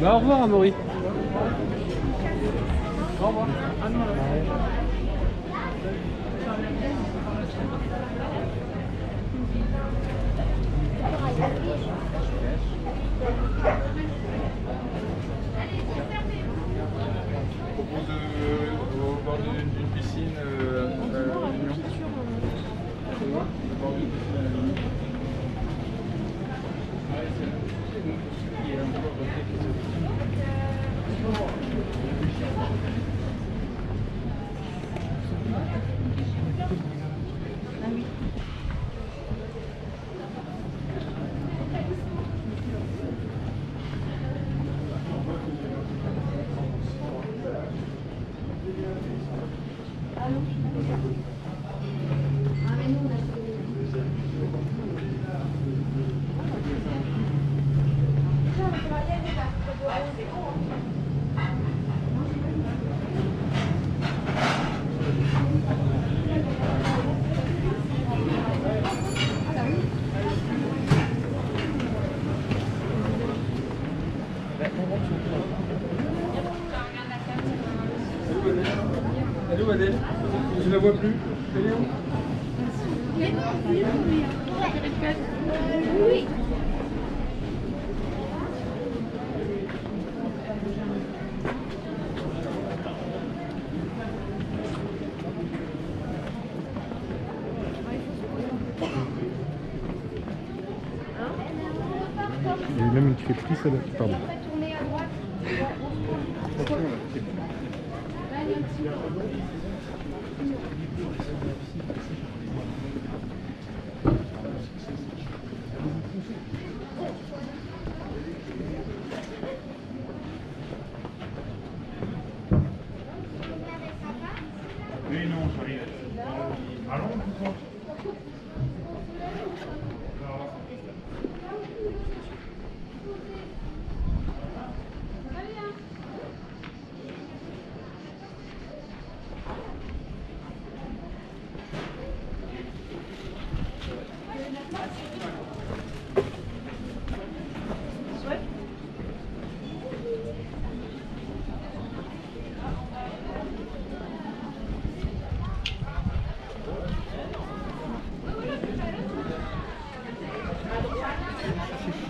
Bah, au revoir, Amaury. propose de, au bord d'une piscine Hello. Vois plus. Oui. Il y a même une qui fait pris ça là. Pardon. Oui, non, j'arrive. Allons,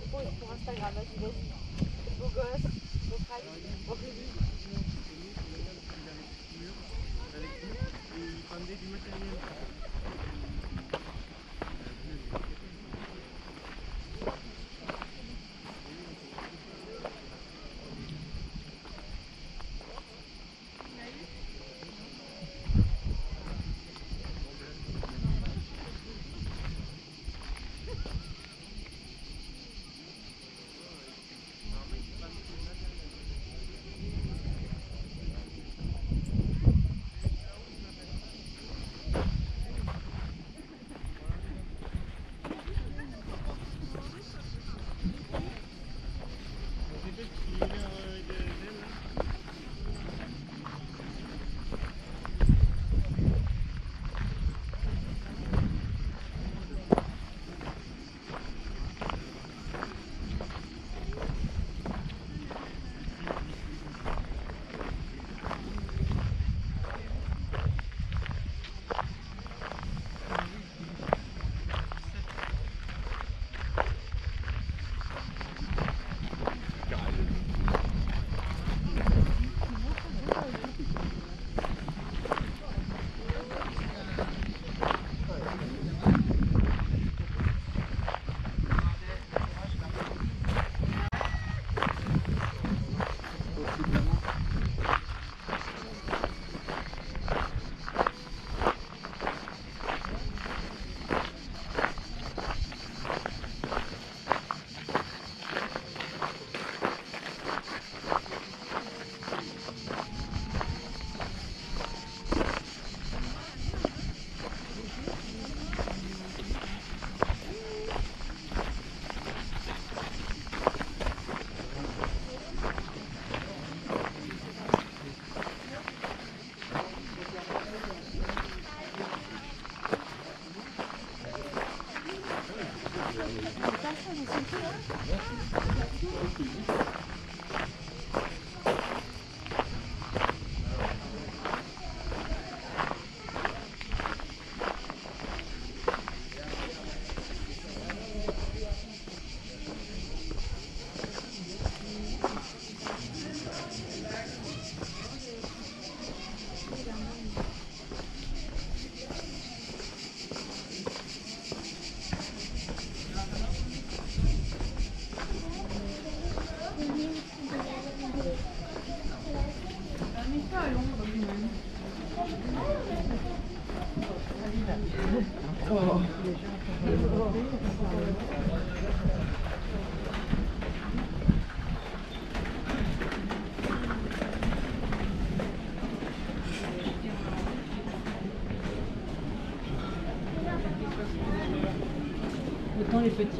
pour Instagram. Je vous laisse. Beau gosse, beau frère, beau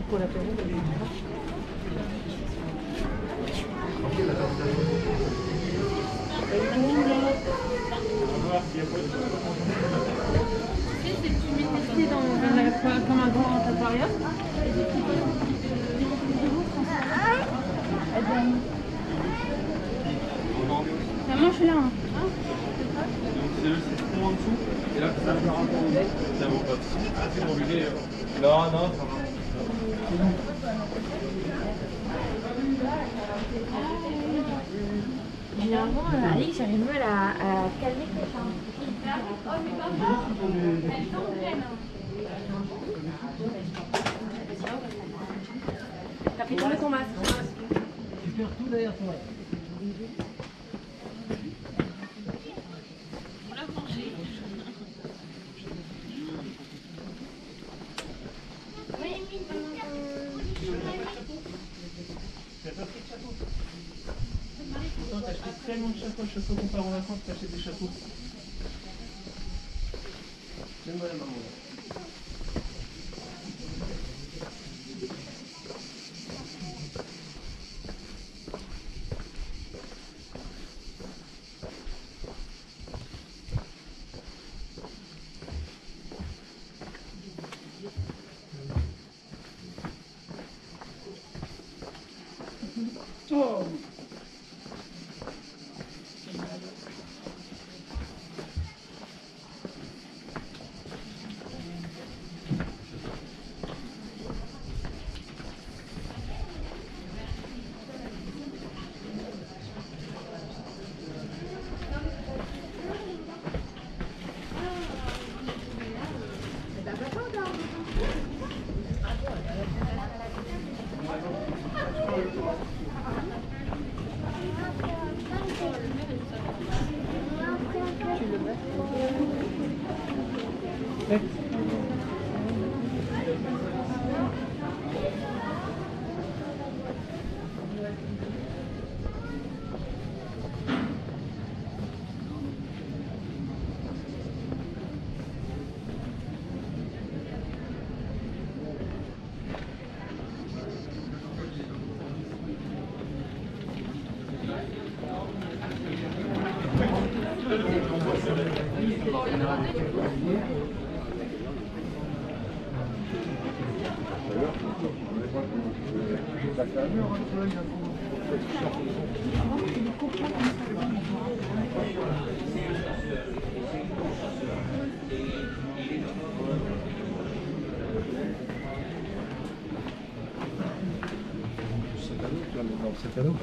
pura pregunta. T'as fait tomber ton masque. Tu perds tout derrière toi. C'est cadeau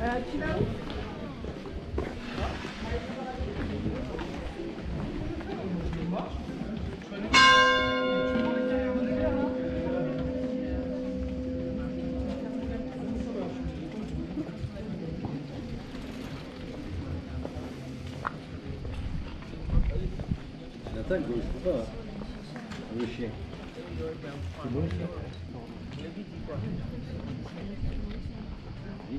Euh, tu vas où?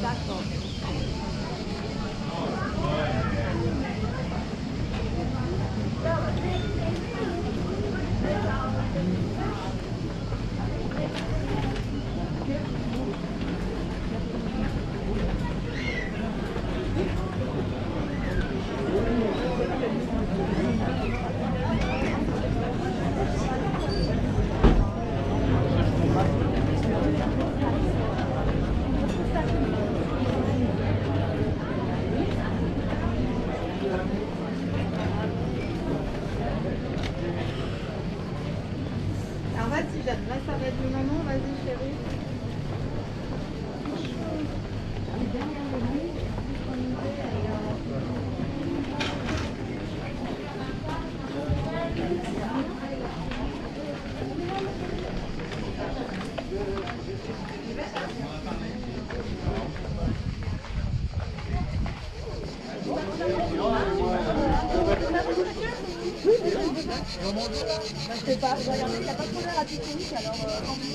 Gracias. Sais pas, il n'y a pas trop l'air à alors euh,